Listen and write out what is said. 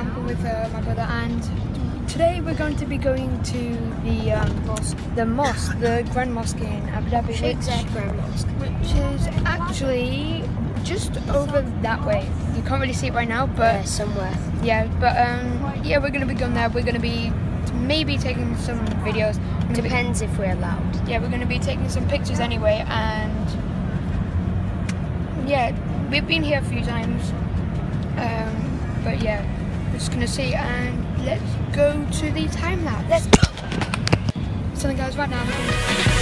uh, my brother, and today we're going to be going to the um, mosque, the mosque, the Grand Mosque in Abu Dhabi, which, Grand Mosque. which is actually just over that way. You can't really see it right now, but Uh, somewhere. yeah, but um, yeah, we're gonna be going there. We're gonna be maybe taking some videos. We're be- Depends if we're allowed. yeah, we're going to be taking some pictures anyway, and yeah, we've been here a few times, um, but yeah, just to see, and let's go to the time lapse. Let's go. So, guys, right now. gonna-